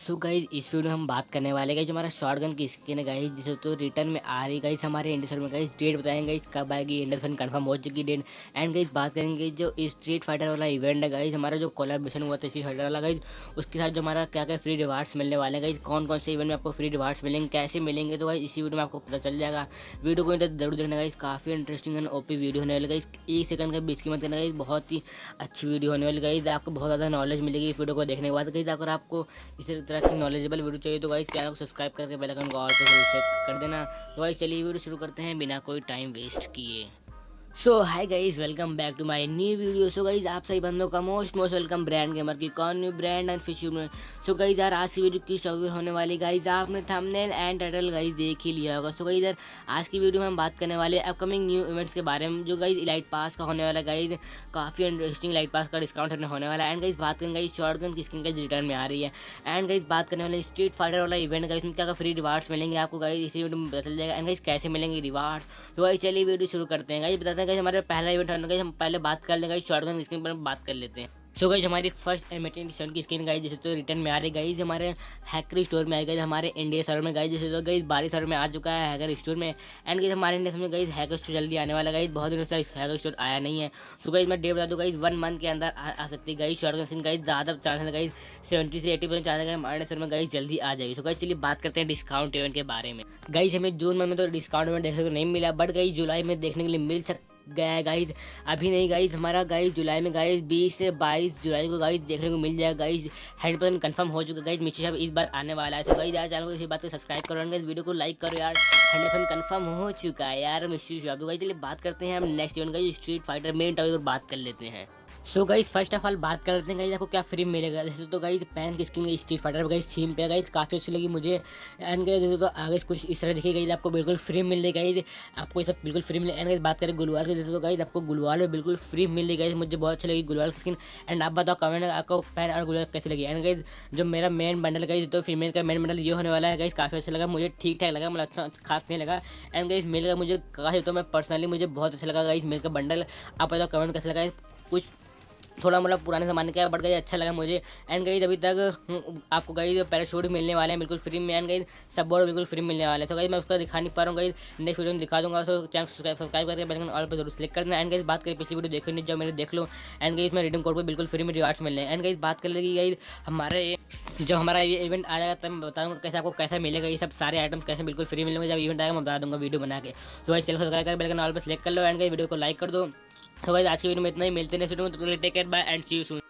So guys इस video में हम बात करने वाले गई हमारा शॉर्ट गन की स्किन है गाइज़ जिसे तो रिटर्न में आ रही गाइज़ हमारे इंडिया में गाइज़ डेट बताएँगे इस कब आएगी इंडिया कन्फर्म हो चुकी डेट एंड गाइज़ बात करेंगे जो स्ट्रीट फाइटर वाला इवेंट है गाइज़ हमारा जो कोलाब्रेशन हुआ था स्ट्रीट वाला गाइज़ उसके साथ जो हमारा क्या क्या फ्री रिवार्ड्स मिलने वाले हैं गाइज़ कौन कौन से इवेंट में आपको फ्री रिवार्ड्स मिलेंगे, कैसे मिलेंगे तो गाइज़ इसी वीडियो में आपको पता चल जाएगा। वीडियो को ज़रूर देखना गाइज़ काफ़ी इंटरेस्टिंग एंड ओपी वीडियो होने वाली गाइज़ एक सेकंड का बीस की मत करना गाइज़ बहुत ही अच्छी वीडियो होने वाली गाइज़ आपको बहुत ज़्यादा नॉलेज मिलेगी इस वीडियो को देखने के बाद। गाइज़ अगर आपको इसी तरह की नॉलेजेबल वीडियो चाहिए तो भाई चैनल को सब्सक्राइब करके बेल आइकन को ऑल पर कर देना। तो भाई चलिए वीडियो शुरू करते हैं बिना कोई टाइम वेस्ट किए। So hi guys welcome back to my new video so guys आप सही बंदों का most most welcome brand gamer की कौन न्यू ब्रांड एंड फ़िश में सो गाइज़ यार, आज की वीडियो की सवीर होने वाली गाइज़ आपने थंबनेल एंड टाइटल गाइज़ देख ही लिया होगा। सो गाइज़ यार, आज की वीडियो में हम बात करने वाले अपकमिंग न्यू इवेंट्स के बारे में, जो गाइज़ इलाइट पास का होने वाला गाइज़ काफ़ी इंटरेस्टिंग लाइट पास का डिस्काउंट होने वाला एंड गाइज़ बात करेंगे गाइज़ शॉर्ट गन की स्किन का रिटर्न में आ रही है। एंड गाइज़ बात करने वाले स्ट्रीट फाइटर वाला इवेंट गाइज़ में क्या फ्री रिवार्ड्स मिलेंगे आपको गाइज़ इसी वीडियो में चल जाएगा। एंड गाइज़ कैसे मिलेंगे रिवार्ड तो गाइज़ चलिए वीडियो शुरू करते हैं गाइज़ बताते हैं गाइज़ हमारे पहला इवेंट होने का हम पहले बात कर लेंगे शॉर्ट गन स्क्रीन पर बात कर लेते हैं। सो गई हमारी फ़र्स्ट एमेटिन सेवन की स्क्रीन गाई जैसे तो रिटर्न में आ रही गई हमारे हैकर स्टोर में आई गई हमारे इंडिया सर्वर में गई जैसे तो गई बारह सर्वर में आ चुका है हैकर स्टोर में। एंड गई हमारे इंडिया में गई हैकर स्टोर जल्दी आने वाला गई बहुत दिनों से हैकर स्टोर आया नहीं है। सो गई मैं डेट बता दूँ गई वन मंथ के अंदर आ सकती गई शॉर्ट गन स्क्रीन गई ज़्यादा चांस गई सेवेंटी से एटी परसेंट चांस गई हमारे सर्वर में गई जल्दी आ जाएगी। सो गई चलिए बात करते हैं डिस्काउंट इवेंट के बारे में। गई हमें जून में तो डिस्काउंट इवेंट देखने को नहीं मिला बट गई जुलाई में देखने के लिए मिल सकता गया है गाइज़ अभी नहीं गाइज़ हमारा गाइज़ जुलाई में गाइज़ बीस से बाईस जुलाई को गाइज़ देखने को मिल जाएगा गाइज़ हंड्रेड परसेंट कन्फर्म हो चुका गाइज़ मिशी साहब इस बार आने वाला है। तो गाइज़ यार, चैनल को इसी बात को सब्सक्राइब करो गाइज़ वीडियो को लाइक करो यार। हंड्रेड परसेंट कन्फर्म हो चुका है यार मिशी साहब। गाइज़ चलिए बात करते हैं हम next event guys street fighter main topic पर बात कर लेते हैं। So guys first of all बात कर लेते हैं गाइज़ आपको क्या फ्री मिलेगा। जैसे तो गाइज़ पैन की skin street fighter guys theme पे गाइज़ काफ़ी अच्छी लगी मुझे। एंड गाइज़ जैसे तो आगे कुछ इस तरह दिखी गई आपको बिल्कुल फ्री मिल रही गाइज़ आपको ये सब बिल्कुल फ्री मिले। एंड गाइज़ बात करें गुलवार की, जैसे तो गाइज़ आपको गुलवाल में बिल्कुल फ्री मिल रही गाइज़ मुझे बहुत अच्छी लगी गुलवाल की स्किन एंड आप बताओ कमेंट आपको पैन और गुलवाल कैसी लगी। एंड गाइज़ जो मेरा मेन बंडल गाइज़ तो फीमेल का मेन बंडल ये होने वाला है गाइज़ काफ़ी अच्छा लगा, मुझे ठीक ठाक लगा मतलब अच्छा खास नहीं लगा। एंड गाइज़ मेल का मुझे, काफ़ी तो मैं पर्सनली मुझे बहुत अच्छा लगा गाइज़ मेल का बंडल आप बताओ कमेंट कैसे लगा कुछ थोड़ा मतलब पुराने ज़माने का बट गई अच्छा लगा मुझे। एंड गई अभी तक आपको गई पैराशूट मिलने वाले हैं, बिल्कुल फ्री में। एंड गई सब बोर्ड बिल्कुल फ्री मिलने वाले हैं। तो गई मैं उसका दिखा नहीं पा रहा हूँ गई नेक्स्ट वीडियो में दिखा दूँगा तो चैनल सब्सक्राइब सब्सक्राइब करके बेल ऑल पर ज़रूर क्लिक करना। एंड गई बात करें पिछली वीडियो देखो नहीं जो मेरे देख लो। एंड गई इसमें रिडीम कोड पर बिल्कुल फ्री में रिवार्ड्स मिलने एंड गई बात कर लेगी गई हमारे, जब हमारा ये इवेंट आ जाएगा तब मैं बताऊँगा कैसे आपको कैसा मिलेगा। ये सब सारे आइटम कैसे बिल्कुल फ्री मिलेंगे, जब इवेंट आएगा, मैं बता दूँगा वीडियो बना के। तो वही चैनल सब्सक्राइब कर बेल ऑल पर सेलेक्ट कर लो। एंड गई वीडियो को लाइक कर दो। तो भाई आज की वीडियो में इतना ही। मिलते हैं नेक्स्ट वीडियो में तो take care bye and see you soon